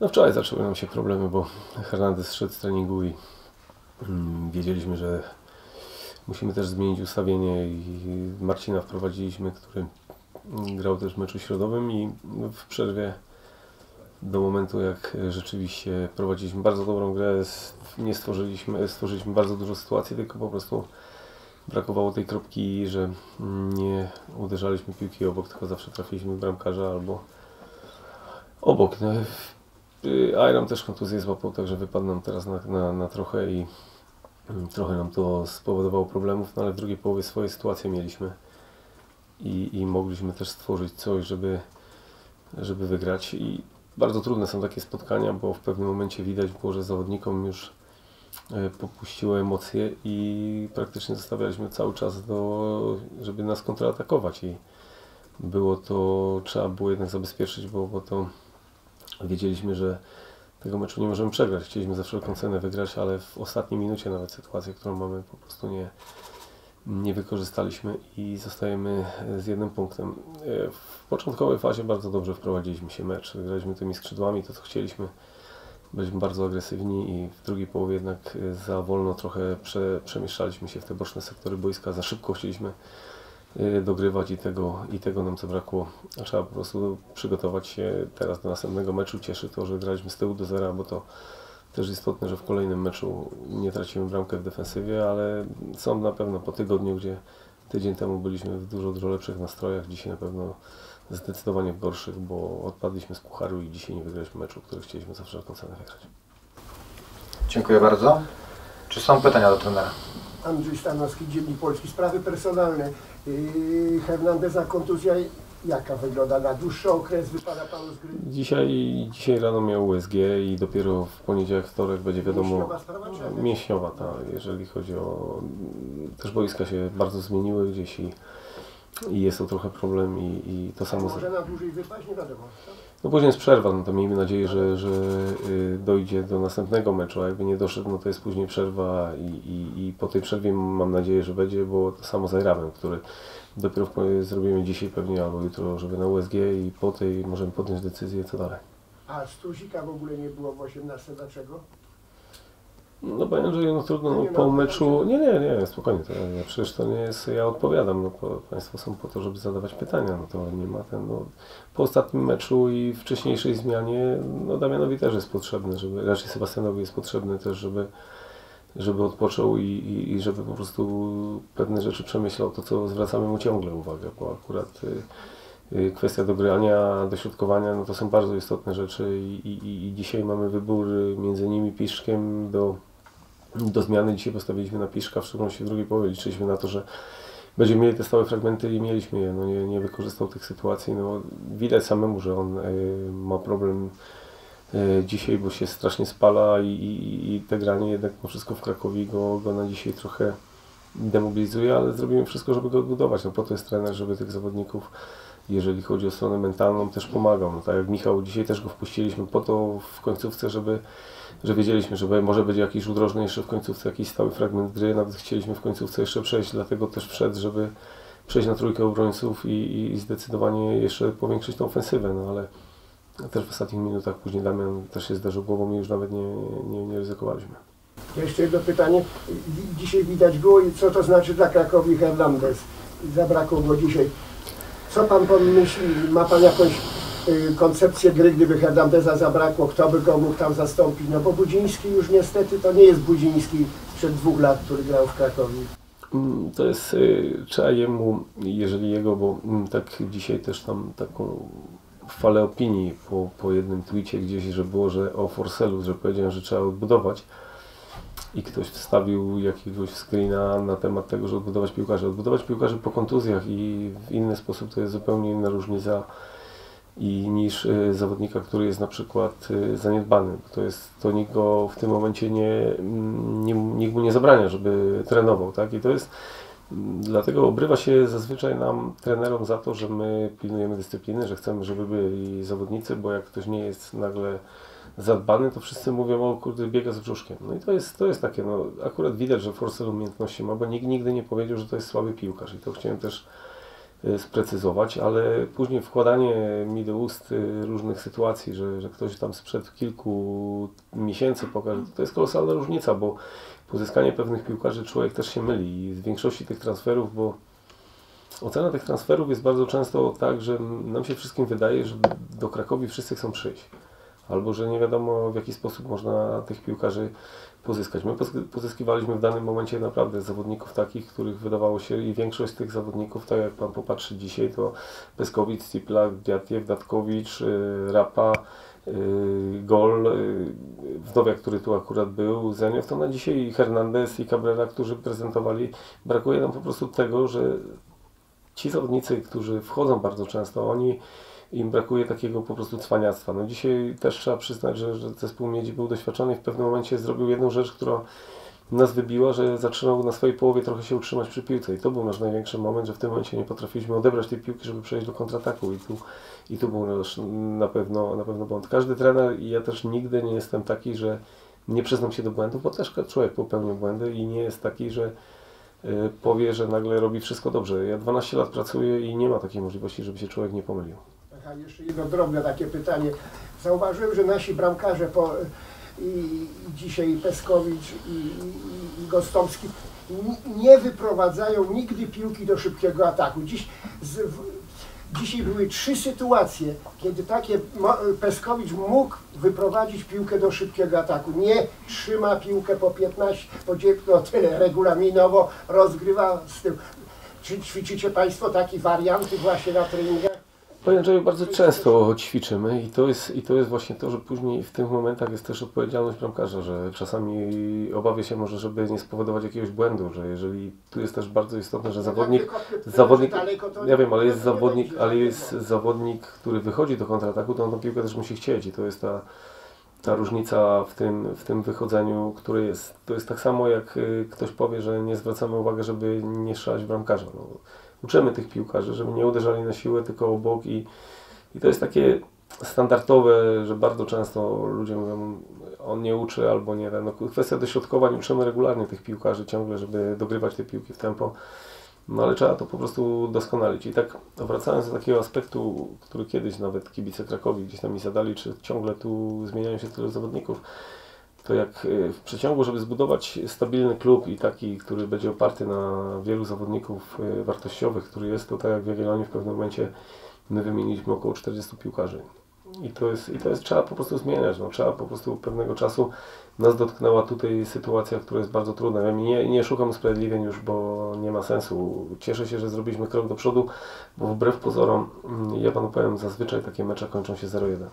No wczoraj zaczęły nam się problemy, bo Hernandez szedł z treningu i mm, wiedzieliśmy, że musimy też zmienić ustawienie i Marcina wprowadziliśmy, który grał też w meczu środowym i w przerwie do momentu jak rzeczywiście prowadziliśmy bardzo dobrą grę, nie stworzyliśmy, stworzyliśmy bardzo dużo sytuacji, tylko po prostu brakowało tej kropki, że nie uderzaliśmy piłki obok, tylko zawsze trafiliśmy bramkarza albo obok. No, y, też kontuzję złapał, także wypadł nam teraz na, na, na trochę i mm, trochę nam to spowodowało problemów, no ale w drugiej połowie swoje sytuacje mieliśmy i, i mogliśmy też stworzyć coś, żeby, żeby wygrać i bardzo trudne są takie spotkania, bo w pewnym momencie widać było, że zawodnikom już e, popuściły emocje i praktycznie zostawialiśmy cały czas, do, żeby nas kontratakować i było to, trzeba było jednak zabezpieczyć, bo, bo to wiedzieliśmy, że tego meczu nie możemy przegrać. Chcieliśmy za wszelką cenę wygrać, ale w ostatniej minucie nawet sytuację, którą mamy po prostu nie, nie wykorzystaliśmy i zostajemy z jednym punktem. E, W początkowej fazie bardzo dobrze wprowadziliśmy się mecz. Graliśmy tymi skrzydłami, to co chcieliśmy. Byliśmy bardzo agresywni i w drugiej połowie jednak e, za wolno trochę prze, przemieszczaliśmy się w te boczne sektory boiska. Za szybko chcieliśmy e, dogrywać i tego, i tego nam zabrakło. Trzeba po prostu przygotować się teraz do następnego meczu. Cieszy to, że graliśmy z tyłu do zera, bo to też istotne, że w kolejnym meczu nie tracimy bramkę w defensywie, ale są na pewno po tygodniu, gdzie tydzień temu byliśmy w dużo, dużo lepszych nastrojach, dzisiaj na pewno zdecydowanie w gorszych, bo odpadliśmy z pucharu i dzisiaj nie wygraliśmy meczu, który chcieliśmy za wszelką cenę wygrać. Dziękuję bardzo. Czy są pytania do trenera? Andrzej Stanowski, Dziennik Polski. Sprawy personalne. Yy, Hernandeza kontuzja jaka wygląda? Na dłuższy okres wypada Panu z gry? Dzisiaj, dzisiaj rano miał USG i dopiero w poniedziałek, wtorek będzie wiadomo Mięśniowa sprawa, mięśniowa, ta, jeżeli chodzi o... Też boiska się bardzo zmieniły gdzieś i, i jest to trochę problem i, i to samo... Może na dłużej wypaść? Nie wiadomo. No później jest przerwa, no to miejmy nadzieję, że, że y, dojdzie do następnego meczu, a jakby nie doszedł, no to jest później przerwa i, i, i po tej przerwie mam nadzieję, że będzie, bo to samo z który dopiero zrobimy dzisiaj pewnie albo jutro, żeby na USG i po tej możemy podjąć decyzję co dalej. A Stuzika w ogóle nie było w 18. Dlaczego? No panie Andrzeju, no trudno, No po meczu, nie, nie, nie, spokojnie, to, nie, przecież to nie jest, ja odpowiadam, no Państwo są po to, żeby zadawać pytania, no to nie ma ten, no, po ostatnim meczu i wcześniejszej zmianie, no Damianowi też jest potrzebny, żeby, raczej Sebastianowi jest potrzebny też, żeby, żeby odpoczął i, i, i żeby po prostu pewne rzeczy przemyślał, to co zwracamy mu ciągle uwagę, bo akurat y, y, kwestia dogrania, dośrodkowania, no to są bardzo istotne rzeczy i, i, i dzisiaj mamy wybór między nimi Piszczkiem do do zmiany dzisiaj postawiliśmy na Piszka, w szczególności w drugiej połowie. Liczyliśmy na to, że będziemy mieli te stałe fragmenty i mieliśmy je, no nie, nie wykorzystał tych sytuacji, no widać samemu, że on y, ma problem y, dzisiaj, bo się strasznie spala i, i, i te granie jednak no wszystko w Krakowie go, go na dzisiaj trochę demobilizuje, ale zrobimy wszystko, żeby go odbudować, no po to jest trener, żeby tych zawodników jeżeli chodzi o stronę mentalną, też pomagał. No, tak jak Michał, dzisiaj też go wpuściliśmy po to w końcówce, żeby że wiedzieliśmy, że może będzie jakiś rzut rożny jeszcze w końcówce, jakiś stały fragment gry, nawet chcieliśmy w końcówce jeszcze przejść, dlatego też wszedł, żeby przejść na trójkę obrońców i, i, zdecydowanie jeszcze powiększyć tą ofensywę, no ale też w ostatnich minutach później Damian też się zdarzył głową i już nawet nie, nie, nie ryzykowaliśmy. Jeszcze jedno pytanie. Dzisiaj widać było i co to znaczy dla Krakowi Hernandez? Zabrakło go dzisiaj. Co Pan pomyśli? Ma Pan jakąś y, koncepcję gry, gdyby Hernandeza zabrakło? Kto by go mógł tam zastąpić? No bo Budziński już niestety to nie jest Budziński sprzed dwóch lat, który grał w Krakowie. Mm, To jest, y, trzeba jemu, jeżeli jego, bo mm, tak dzisiaj też tam taką falę opinii po, po jednym twicie gdzieś, że było, że o Forselu, że powiedziałem, że trzeba odbudować i ktoś wstawił jakiegoś screena na temat tego, że odbudować piłkarzy. Odbudować piłkarzy po kontuzjach i w inny sposób to jest zupełnie inna różnica i niż y, zawodnika, który jest na przykład y, zaniedbany. To jest, to nikt go w tym momencie nie, mm, nie, nikt mu nie zabrania, żeby trenował, tak? I to jest, mm, dlatego obrywa się zazwyczaj nam, trenerom za to, że my pilnujemy dyscypliny, że chcemy, żeby byli zawodnicy, bo jak ktoś nie jest nagle zadbany, to wszyscy mówią, o kurde, biega z brzuszkiem. No i to jest, to jest takie, no akurat widać, że Forsell umiejętności ma, bo nikt nigdy nie powiedział, że to jest słaby piłkarz i to chciałem też y, sprecyzować, ale później wkładanie mi do ust y, różnych sytuacji, że, że ktoś tam sprzed kilku miesięcy pokaże, to jest kolosalna różnica, bo pozyskanie pewnych piłkarzy człowiek też się myli i z większości tych transferów, bo ocena tych transferów jest bardzo często tak, że nam się wszystkim wydaje, że do Krakowi wszyscy chcą przyjść. Albo że nie wiadomo w jaki sposób można tych piłkarzy pozyskać. My pozy- pozyskiwaliśmy w danym momencie naprawdę zawodników takich, których wydawało się i większość z tych zawodników, tak jak Pan popatrzy dzisiaj, to Peskowicz, Ciplak, Diatiew, Datkowicz, y, Rapa, y, Gol, y, Wdowiak, który tu akurat był, Zeniow, to na dzisiaj Hernandez i Cabrera, którzy prezentowali, brakuje nam po prostu tego, że ci zawodnicy, którzy wchodzą bardzo często, oni im brakuje takiego po prostu cwaniactwa. No dzisiaj też trzeba przyznać, że, że zespół Miedzi był doświadczony i w pewnym momencie zrobił jedną rzecz, która nas wybiła, że zaczynał na swojej połowie trochę się utrzymać przy piłce i to był nasz największy moment, że w tym momencie nie potrafiliśmy odebrać tej piłki, żeby przejść do kontrataku i tu, i tu był nasz na pewno, na pewno błąd. Każdy trener i ja też nigdy nie jestem taki, że nie przyznam się do błędów, bo też człowiek popełnia błędy i nie jest taki, że y, powie, że nagle robi wszystko dobrze. Ja 12 lat pracuję i nie ma takiej możliwości, żeby się człowiek nie pomylił. Jeszcze jedno drobne takie pytanie. Zauważyłem, że nasi bramkarze po, i, i dzisiaj Peskowicz i, i, i Gostomski nie wyprowadzają nigdy piłki do szybkiego ataku. Dziś, z, w, dzisiaj były trzy sytuacje, kiedy takie Peskowicz mógł wyprowadzić piłkę do szybkiego ataku. Nie trzyma piłkę po 15, po 9, no tyle regulaminowo rozgrywa z tym. Czy ćwiczycie Państwo takie warianty właśnie na treningach? Panie Andrzeju, bardzo często ćwiczymy i to, jest, i to jest właśnie to, że później w tych momentach jest też odpowiedzialność bramkarza, że czasami obawia się może, żeby nie spowodować jakiegoś błędu, że jeżeli tu jest też bardzo istotne, że zawodnik, zawodnik ja wiem, ale jest zawodnik, ale jest zawodnik, który wychodzi do kontrataku, to on tą piłkę też musi chcieć i to jest ta, ta różnica w tym, w tym wychodzeniu, które jest. To jest tak samo jak y, ktoś powie, że nie zwracamy uwagi, żeby nie strzelać bramkarza. No, uczymy tych piłkarzy, żeby nie uderzali na siłę, tylko obok i, i to jest takie standardowe, że bardzo często ludzie mówią, on nie uczy albo nie. No, kwestia dośrodkowań, uczymy regularnie tych piłkarzy ciągle, żeby dogrywać te piłki w tempo. No ale trzeba to po prostu doskonalić. I tak wracając do takiego aspektu, który kiedyś nawet kibice Krakowi gdzieś tam mi zadali, czy ciągle tu zmieniają się tyle zawodników, to jak y, w przeciągu, żeby zbudować stabilny klub i taki, który będzie oparty na wielu zawodników y, wartościowych, który jest to tak jak w Jagiellonii w pewnym momencie my wymieniliśmy około 40 piłkarzy. I to jest, i to jest trzeba po prostu zmieniać. No, trzeba po prostu pewnego czasu nas dotknęła tutaj sytuacja, która jest bardzo trudna. Ja nie, nie szukam usprawiedliwień już, bo nie ma sensu. Cieszę się, że zrobiliśmy krok do przodu, bo wbrew pozorom, mm, ja panu powiem, zazwyczaj takie mecze kończą się 0-1.